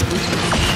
Música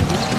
Thank you.